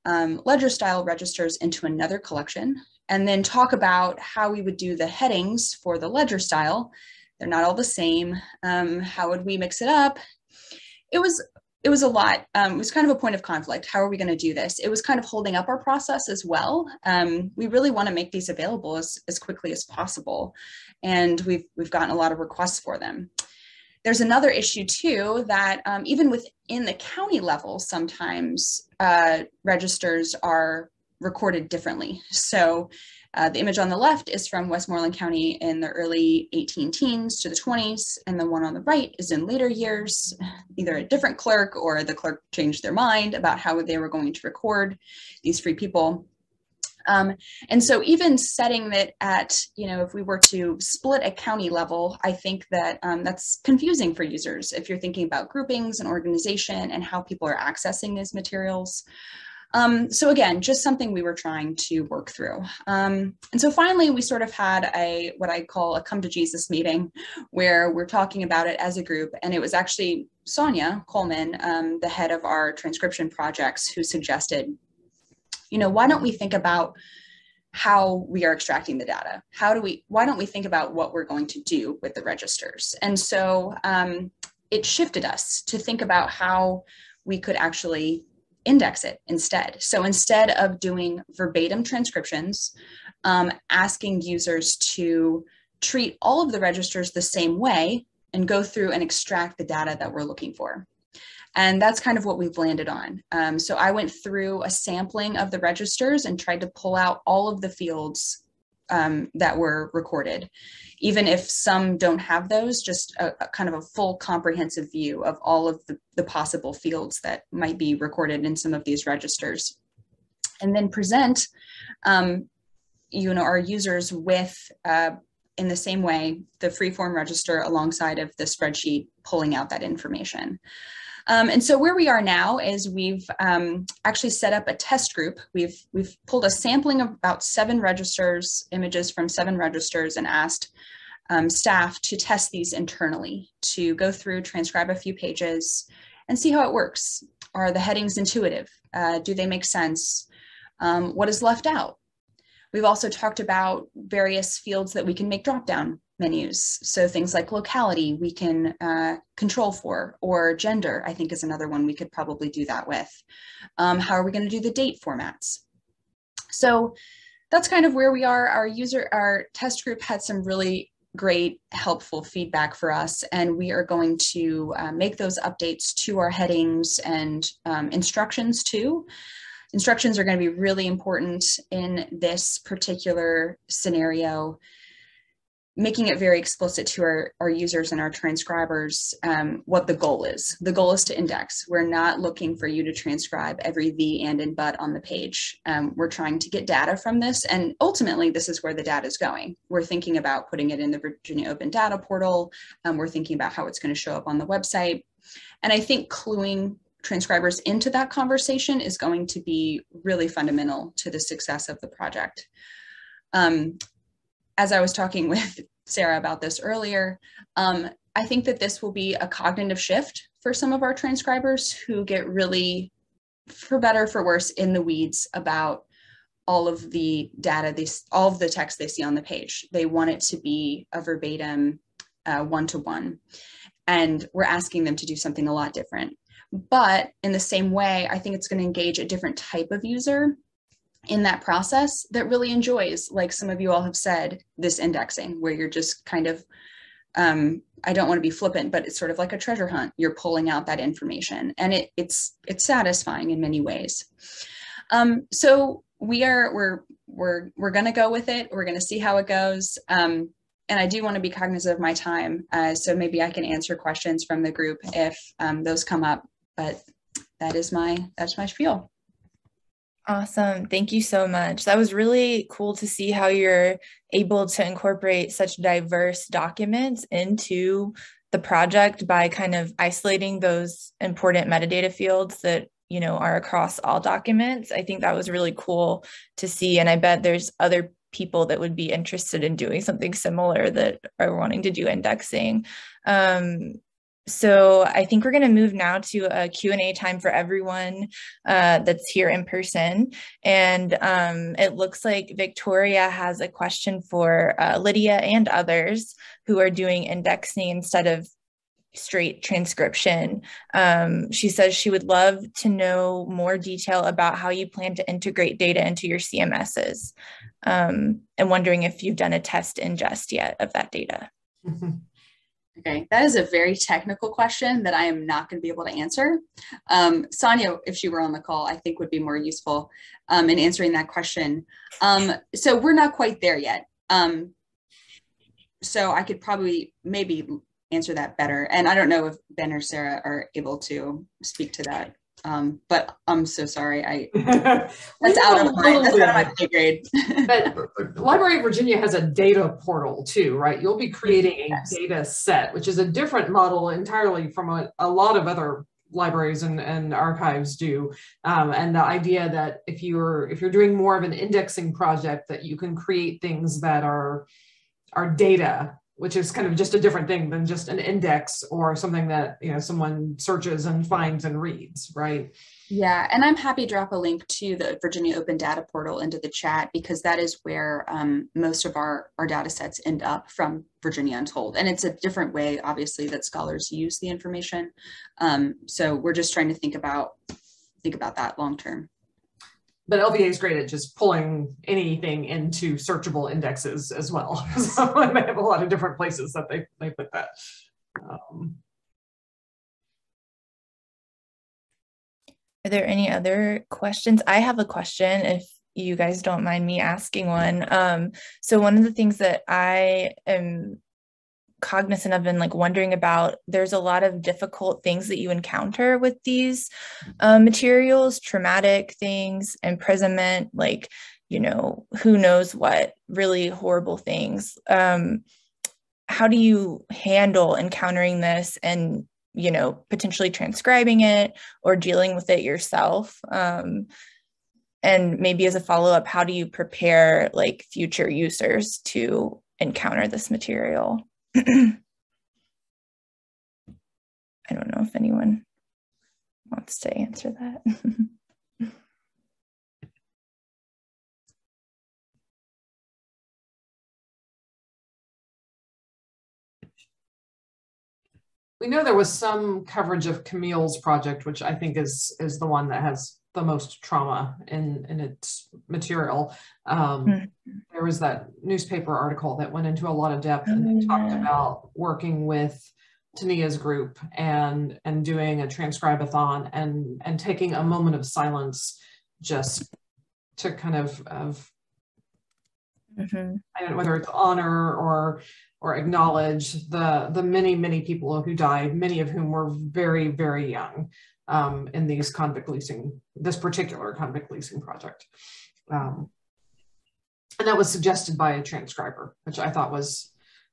um, ledger style registers into another collection, and then talk about how we would do the headings for the ledger style. They're not all the same. Um, how would we mix it up? It was it was a lot. Um, it was kind of a point of conflict. How are we going to do this? It was kind of holding up our process as well. Um, we really want to make these available as, as quickly as possible, and we've we've gotten a lot of requests for them. There's another issue too that um, even within the county level, sometimes uh, registers are recorded differently. So uh, the image on the left is from Westmoreland County in the early 18 teens to the 20s, and the one on the right is in later years. Either a different clerk or the clerk changed their mind about how they were going to record these free people. Um, and so even setting that at, you know, if we were to split a county level, I think that um, that's confusing for users if you're thinking about groupings and organization and how people are accessing these materials. Um, so again, just something we were trying to work through. Um, and so finally, we sort of had a what I call a come to Jesus meeting, where we're talking about it as a group. And it was actually Sonia Coleman, um, the head of our transcription projects, who suggested, you know, why don't we think about how we are extracting the data? How do we? Why don't we think about what we're going to do with the registers? And so um, it shifted us to think about how we could actually index it instead. So instead of doing verbatim transcriptions, um, asking users to treat all of the registers the same way and go through and extract the data that we're looking for. And that's kind of what we've landed on. Um, so I went through a sampling of the registers and tried to pull out all of the fields um, that were recorded even if some don't have those, just a, a, kind of a full comprehensive view of all of the, the possible fields that might be recorded in some of these registers. And then present, um, you know, our users with, uh, in the same way, the freeform register alongside of the spreadsheet pulling out that information. Um, and so where we are now is we've um, actually set up a test group. We've we've pulled a sampling of about seven registers, images from seven registers, and asked um, staff to test these internally, to go through, transcribe a few pages, and see how it works. Are the headings intuitive? Uh, do they make sense? Um, what is left out? We've also talked about various fields that we can make drop-down menus. So things like locality we can uh, control for, or gender, I think is another one we could probably do that with. Um, how are we gonna do the date formats? So that's kind of where we are. Our user, our test group had some really great helpful feedback for us and we are going to uh, make those updates to our headings and um, instructions too instructions are going to be really important in this particular scenario making it very explicit to our, our users and our transcribers um, what the goal is. The goal is to index. We're not looking for you to transcribe every the and and but on the page. Um, we're trying to get data from this and ultimately this is where the data is going. We're thinking about putting it in the Virginia Open Data Portal. Um, we're thinking about how it's going to show up on the website. And I think cluing transcribers into that conversation is going to be really fundamental to the success of the project. Um, as I was talking with Sarah about this earlier, um, I think that this will be a cognitive shift for some of our transcribers who get really, for better for worse, in the weeds about all of the data, they, all of the text they see on the page. They want it to be a verbatim one-to-one. Uh, -one. And we're asking them to do something a lot different. But in the same way, I think it's going to engage a different type of user in that process that really enjoys, like some of you all have said, this indexing where you're just kind of, um, I don't want to be flippant, but it's sort of like a treasure hunt. You're pulling out that information and it, it's, it's satisfying in many ways. Um, so we are, we're, we're, we're going to go with it. We're going to see how it goes. Um, and I do want to be cognizant of my time. Uh, so maybe I can answer questions from the group if um, those come up, but that is my, that's my spiel. Awesome. Thank you so much. That was really cool to see how you're able to incorporate such diverse documents into the project by kind of isolating those important metadata fields that you know are across all documents. I think that was really cool to see and I bet there's other people that would be interested in doing something similar that are wanting to do indexing. Um, so I think we're going to move now to a Q&A time for everyone uh, that's here in person. And um, it looks like Victoria has a question for uh, Lydia and others who are doing indexing instead of straight transcription. Um, she says she would love to know more detail about how you plan to integrate data into your CMSs um, and wondering if you've done a test ingest yet of that data. Okay, that is a very technical question that I am not going to be able to answer. Um, Sonia, if she were on the call, I think would be more useful um, in answering that question. Um, so we're not quite there yet. Um, so I could probably maybe answer that better. And I don't know if Ben or Sarah are able to speak to that. Um, but I'm so sorry. I that's out of my that's out of my pay grade. but Library of Virginia has a data portal too, right? You'll be creating a yes. data set, which is a different model entirely from what a lot of other libraries and, and archives do. Um, and the idea that if you're if you're doing more of an indexing project, that you can create things that are are data which is kind of just a different thing than just an index or something that you know someone searches and finds and reads right? Yeah and i'm happy to drop a link to the virginia open data portal into the chat because that is where um, most of our our data sets end up from virginia untold. And it's a different way obviously that scholars use the information. Um, so we're just trying to think about think about that long term but LVA is great at just pulling anything into searchable indexes as well. so they have a lot of different places that they, they put that. Um, Are there any other questions? I have a question if you guys don't mind me asking one. Um, so one of the things that I am cognizant of and like wondering about there's a lot of difficult things that you encounter with these uh, materials traumatic things imprisonment like you know who knows what really horrible things. Um, how do you handle encountering this and you know potentially transcribing it or dealing with it yourself? Um, and maybe as a follow-up how do you prepare like future users to encounter this material I don't know if anyone wants to answer that. we know there was some coverage of Camille's project, which I think is is the one that has the most trauma in in its material. Um, mm-hmm. There was that newspaper article that went into a lot of depth and they oh, talked about working with Taneya's group and and doing a transcribe-a-thon and and taking a moment of silence just to kind of of mm-hmm. I don't know whether it's honor or or acknowledge the the many many people who died, many of whom were very very young um, in these convict leasing, this particular convict leasing project. Um, and that was suggested by a transcriber, which I thought was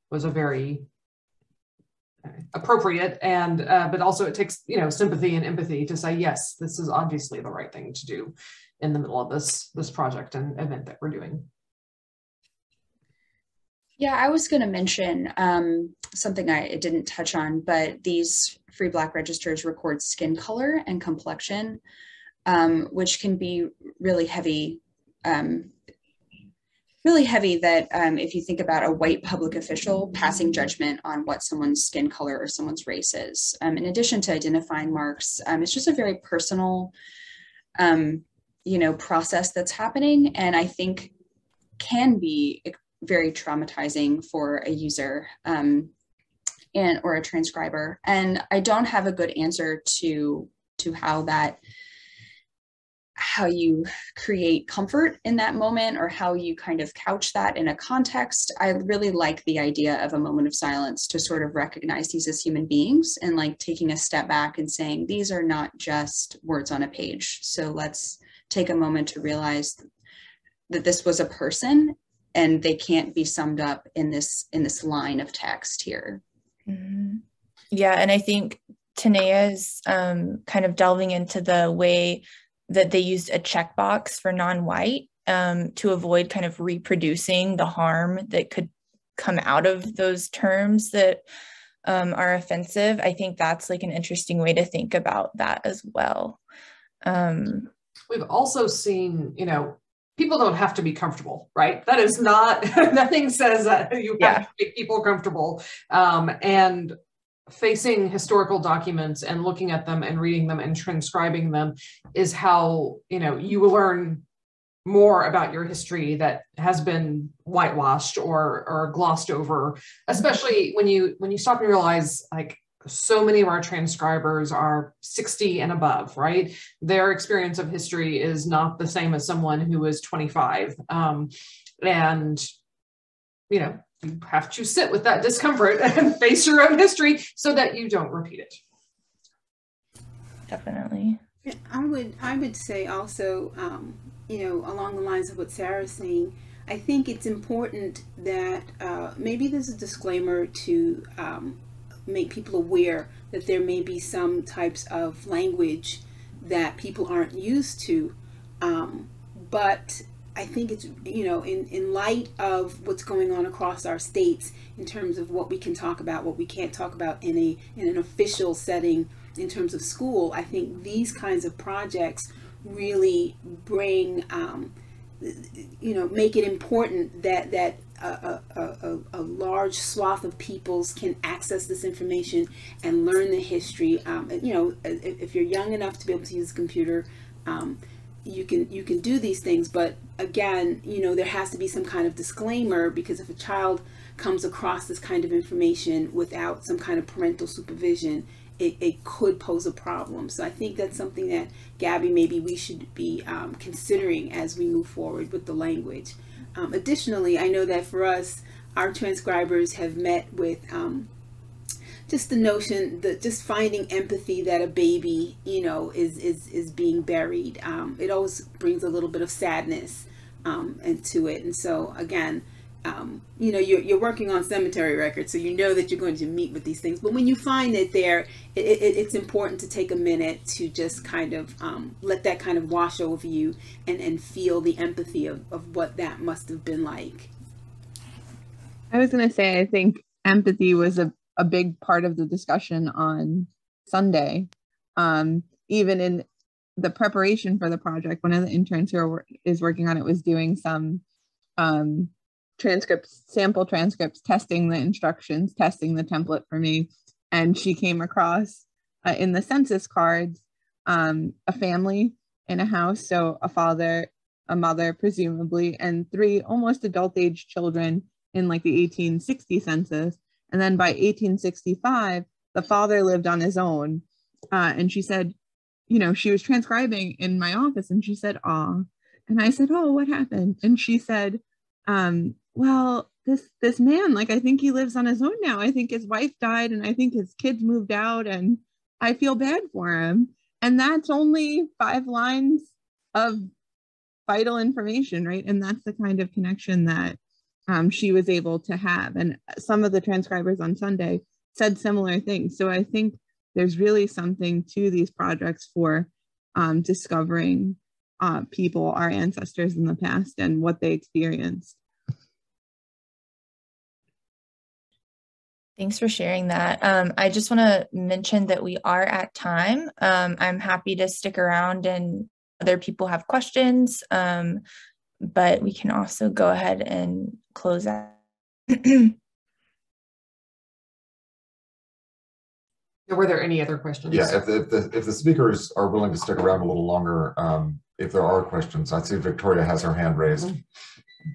was a very appropriate and uh, but also it takes you know sympathy and empathy to say yes this is obviously the right thing to do in the middle of this this project and event that we're doing yeah, I was going to mention um, something I didn't touch on, but these free Black registers record skin color and complexion, um, which can be really heavy. Um, really heavy that um, if you think about a white public official passing judgment on what someone's skin color or someone's race is. Um, in addition to identifying marks, um, it's just a very personal, you know, process that's happening. And I think can be very traumatizing for a user um, and or a transcriber. And I don't have a good answer to to how that how you create comfort in that moment or how you kind of couch that in a context. I really like the idea of a moment of silence to sort of recognize these as human beings and like taking a step back and saying, these are not just words on a page. So let's take a moment to realize that this was a person and they can't be summed up in this in this line of text here mm-hmm. yeah and i think Taneya's um, kind of delving into the way that they used a checkbox for non-white um, to avoid kind of reproducing the harm that could come out of those terms that um, are offensive. I think that's like an interesting way to think about that as well. Um, We've also seen, you know, people don't have to be comfortable, right? That is not, nothing says that you yeah. have to make people comfortable. Um, and facing historical documents and looking at them and reading them and transcribing them is how you know you will learn more about your history that has been whitewashed or or glossed over especially when you when you stop and realize like so many of our transcribers are 60 and above right? Their experience of history is not the same as someone who is 25 um, and you know you have to sit with that discomfort and face your own history so that you don't repeat it. Definitely. I would I would say also, um, you know, along the lines of what Sarah's saying, I think it's important that uh, maybe there's a disclaimer to um, make people aware that there may be some types of language that people aren't used to. Um, but I think it's, you know, in, in light of what's going on across our states in terms of what we can talk about, what we can't talk about in a in an official setting in terms of school, I think these kinds of projects really bring, um, you know, make it important that that a, a, a, large swath of peoples can access this information and learn the history. Um, you know, if, if, you're young enough to be able to use a computer, um, you can you can do these things. But again, you know, there has to be some kind of disclaimer because if a child comes across this kind of information without some kind of parental supervision, it, it could pose a problem. So I think that's something that Gabby, maybe we should be um, considering as we move forward with the language. Um, additionally, I know that for us, our transcribers have met with um, just the notion that just finding empathy that a baby, you know, is is is being buried. Um, it always brings a little bit of sadness um, into it, and so again, um, you know, you're, you're working on cemetery records, so you know that you're going to meet with these things. But when you find it there, it, it, it's important to take a minute to just kind of um, let that kind of wash over you and, and feel the empathy of, of what that must have been like. I was going to say, I think empathy was a, a big part of the discussion on Sunday. Um, even in the preparation for the project, one of the interns who is working on it was doing some um, transcripts, sample transcripts, testing the instructions, testing the template for me. And she came across uh, in the census cards um, a family in a house. So a father, a mother, presumably, and three almost adult age children in like the 1860 census. And then by 1865, the father lived on his own. Uh, and she said, you know, she was transcribing in my office and she said, "Ah," And I said, oh, what happened? And she said, um, well, this this man, like I think he lives on his own now. I think his wife died and I think his kids moved out and I feel bad for him. And that's only five lines of vital information, right? And that's the kind of connection that um, she was able to have. And some of the transcribers on Sunday said similar things. So I think there's really something to these projects for um, discovering uh, people, our ancestors in the past, and what they experienced. Thanks for sharing that. Um, I just want to mention that we are at time. Um, I'm happy to stick around and other people have questions, um, but we can also go ahead and close out. Were there any other questions? Yeah, if the, if the, if the speakers are willing to stick around a little longer, um, if there are questions, I see Victoria has her hand raised.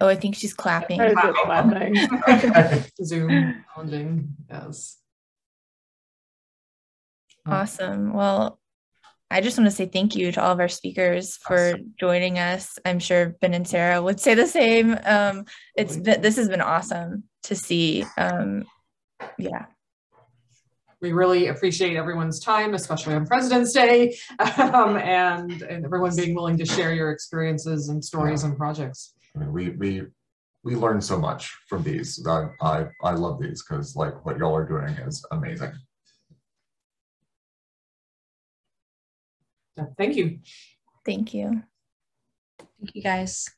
Oh, I think she's clapping. clapping. Zoom pounding, yes. Awesome. Well, I just want to say thank you to all of our speakers for awesome. joining us. I'm sure Ben and Sarah would say the same. Um, it's been, this has been awesome to see. Um, yeah. We really appreciate everyone's time, especially on President's Day, um, and, and everyone being willing to share your experiences and stories and projects. I mean, we we we learn so much from these. I I, I love these because like what y'all are doing is amazing. Thank you. Thank you. Thank you guys.